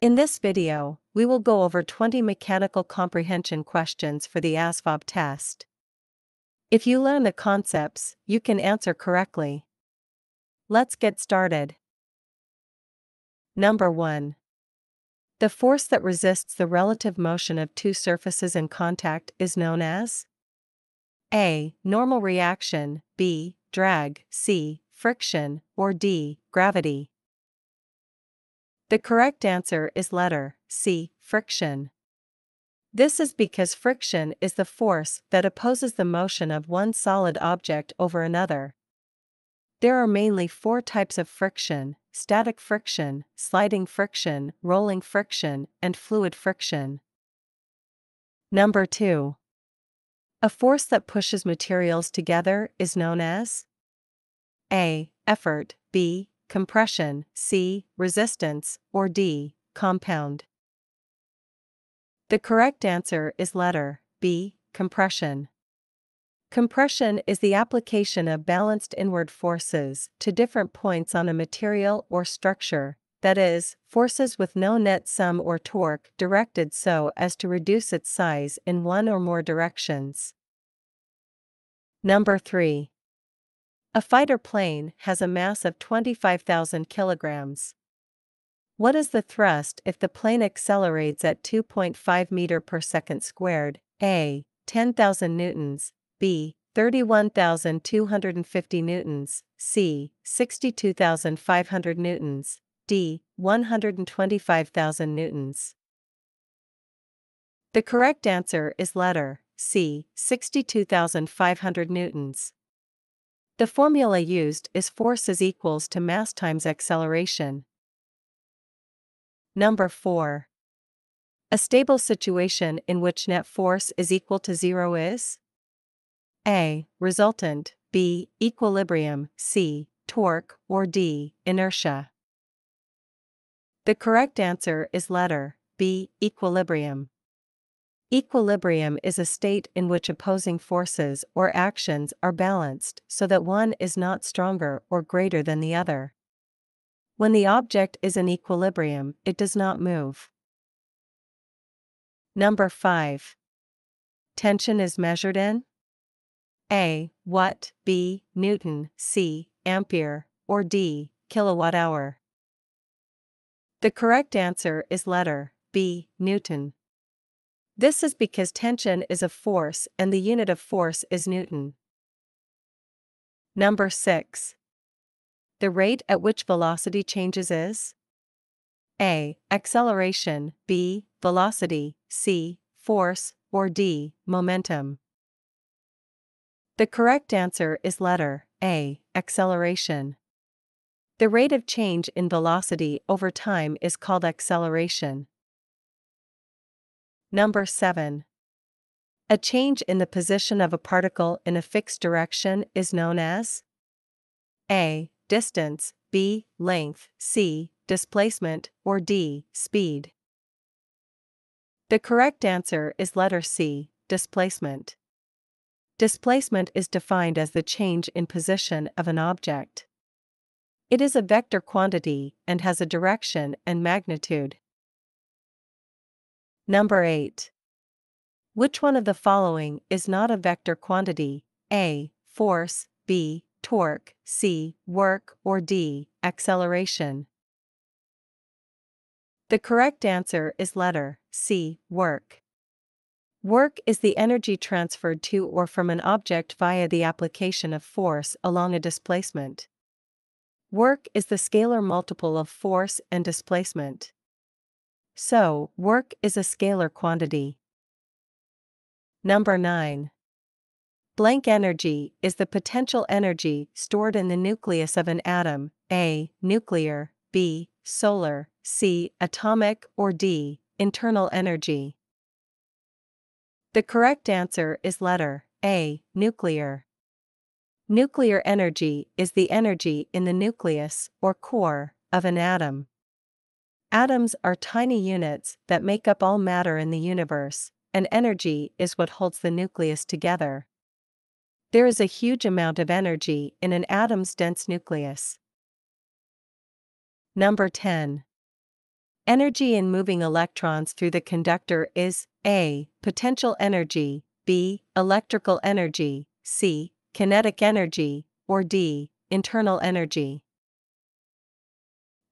In this video, we will go over 20 mechanical comprehension questions for the ASVAB test. If you learn the concepts, you can answer correctly. Let's get started. Number 1. The force that resists the relative motion of two surfaces in contact is known as A. Normal reaction, B. Drag, C. Friction, or D. Gravity. The correct answer is letter C. Friction. This is because friction is the force that opposes the motion of one solid object over another. There are mainly four types of friction static friction, sliding friction, rolling friction, and fluid friction. Number 2. A force that pushes materials together is known as A. Effort, B compression, C, resistance, or D, compound. The correct answer is letter B, compression. Compression is the application of balanced inward forces to different points on a material or structure, that is, forces with no net sum or torque directed so as to reduce its size in one or more directions. Number 3. A fighter plane has a mass of 25,000 kilograms. What is the thrust if the plane accelerates at 2.5 meter per second squared? A. 10,000 newtons. B. 31,250 newtons. C. 62,500 newtons. D. 125,000 newtons. The correct answer is letter C. 62,500 newtons. The formula used is force is equals to mass times acceleration. Number 4. A stable situation in which net force is equal to zero is A. Resultant, B. Equilibrium, C. Torque, or D. Inertia. The correct answer is letter B. Equilibrium. Equilibrium is a state in which opposing forces or actions are balanced so that one is not stronger or greater than the other. When the object is in equilibrium, it does not move. Number 5. Tension is measured in A. Watt, B. Newton, C. Ampere, or D. Kilowatt hour. The correct answer is letter B. Newton. This is because tension is a force and the unit of force is Newton. Number 6. The rate at which velocity changes is A. Acceleration, B. Velocity, C. Force, or D. Momentum. The correct answer is letter A. Acceleration. The rate of change in velocity over time is called acceleration. Number 7. A change in the position of a particle in a fixed direction is known as A. Distance, B. Length, C. Displacement, or D. Speed. The correct answer is letter C. Displacement. Displacement is defined as the change in position of an object. It is a vector quantity and has a direction and magnitude. Number 8. Which one of the following is not a vector quantity? A. Force, B. Torque, C. Work, or D. Acceleration. The correct answer is letter C. Work. Work is the energy transferred to or from an object via the application of force along a displacement. Work is the scalar multiple of force and displacement. So, work is a scalar quantity. Number 9. Blank energy is the potential energy stored in the nucleus of an atom, A. Nuclear, B. Solar, C. Atomic, or D. Internal energy. The correct answer is letter A. Nuclear. Nuclear energy is the energy in the nucleus, or core, of an atom. Atoms are tiny units that make up all matter in the universe, and energy is what holds the nucleus together. There is a huge amount of energy in an atom's dense nucleus. Number 10. Energy in moving electrons through the conductor is A. Potential energy, B. Electrical energy, C. Kinetic energy, or D. Internal energy.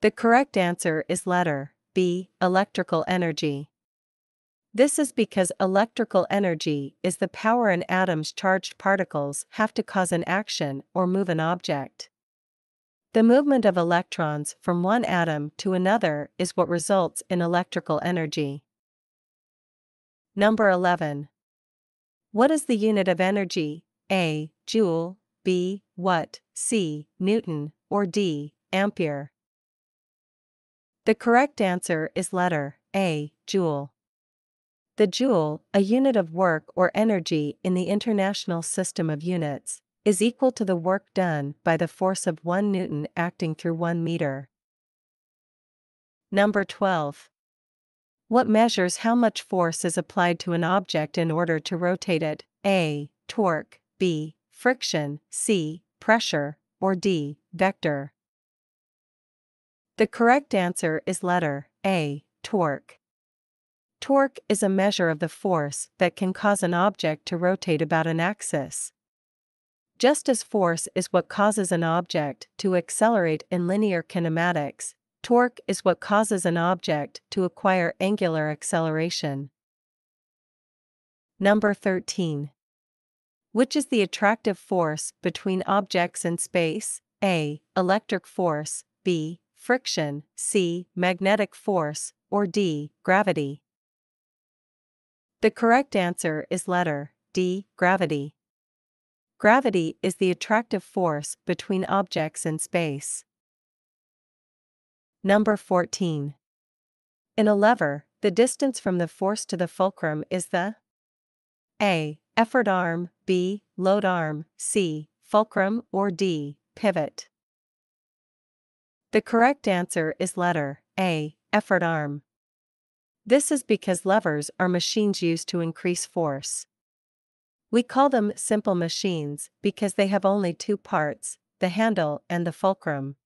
The correct answer is letter B. Electrical energy. This is because electrical energy is the power an atom's charged particles have to cause an action or move an object. The movement of electrons from one atom to another is what results in electrical energy. Number 11. What is the unit of energy? A. Joule, B. Watt, C. Newton, or D. Ampere? The correct answer is letter A. Joule. The joule, a unit of work or energy in the International System of Units, is equal to the work done by the force of 1 Newton acting through 1 meter. Number 12. What measures how much force is applied to an object in order to rotate it? A. Torque, B. Friction, C. Pressure, or D. Vector. The correct answer is letter A. Torque. Torque is a measure of the force that can cause an object to rotate about an axis. Just as force is what causes an object to accelerate in linear kinematics, torque is what causes an object to acquire angular acceleration. Number 13. Which is the attractive force between objects in space? A. Electric force, B. Friction, C. Magnetic force, or D. Gravity. The correct answer is letter D. Gravity. Gravity is the attractive force between objects in space. Number 14. In a lever, the distance from the force to the fulcrum is the A. Effort arm, B. Load arm, C. Fulcrum, or D. Pivot. The correct answer is letter A. Effort arm. This is because levers are machines used to increase force. We call them simple machines because they have only two parts, the handle and the fulcrum.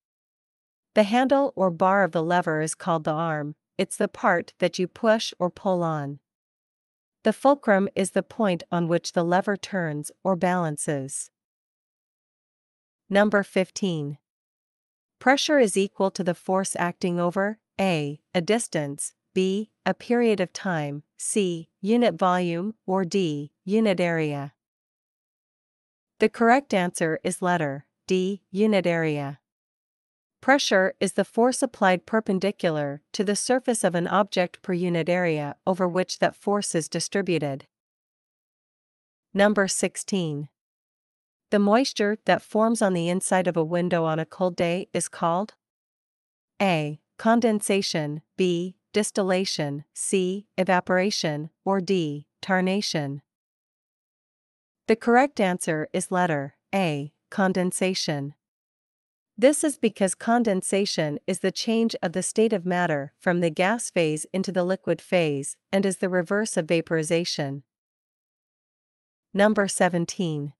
The handle or bar of the lever is called the arm, it's the part that you push or pull on. The fulcrum is the point on which the lever turns or balances. Number 15. Pressure is equal to the force acting over A. A distance, B. A period of time, C. Unit volume, or D. Unit area. The correct answer is letter D. Unit area. Pressure is the force applied perpendicular to the surface of an object per unit area over which that force is distributed. Number 16. The moisture that forms on the inside of a window on a cold day is called A. Condensation, B distillation, C. Evaporation, or D. Tarnation. The correct answer is letter A. Condensation. This is because condensation is the change of the state of matter from the gas phase into the liquid phase and is the reverse of vaporization. Number 17.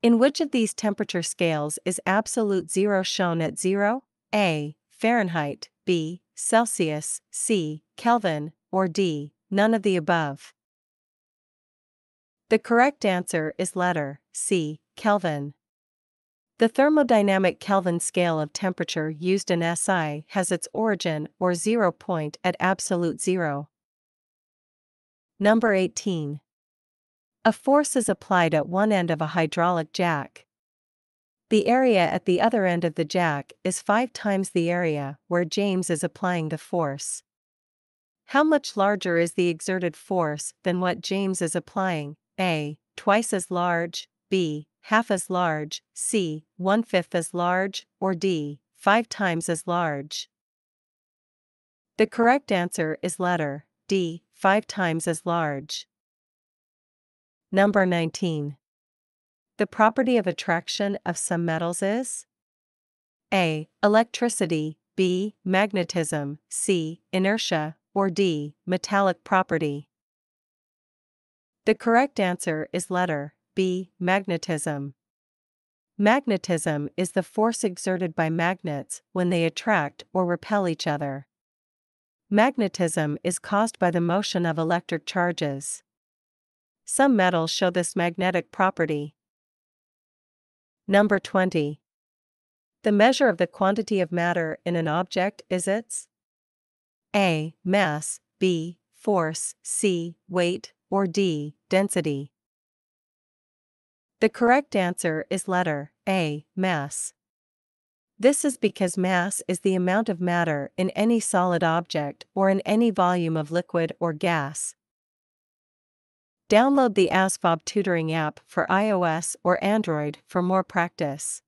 In which of these temperature scales is absolute zero shown at 0? A. Fahrenheit, B. Celsius, C. Kelvin, or D. None of the above. The correct answer is letter C. Kelvin. The thermodynamic Kelvin scale of temperature used in SI has its origin or zero point at absolute zero. Number 18. A force is applied at one end of a hydraulic jack. The area at the other end of the jack is five times the area where James is applying the force. How much larger is the exerted force than what James is applying? A. Twice as large, B. Half as large, C. One fifth as large, or D. Five times as large. The correct answer is letter D. Five times as large. Number 19. The property of attraction of some metals is A. Electricity, B. Magnetism, C. Inertia, or D. Metallic property. The correct answer is letter B. Magnetism. Magnetism is the force exerted by magnets when they attract or repel each other. Magnetism is caused by the motion of electric charges. Some metals show this magnetic property. Number 20. The measure of the quantity of matter in an object is its A. Mass, B. Force, C. Weight, or D. Density. The correct answer is letter A. Mass. This is because mass is the amount of matter in any solid object or in any volume of liquid or gas. Download the ASVAB tutoring app for iOS or Android for more practice.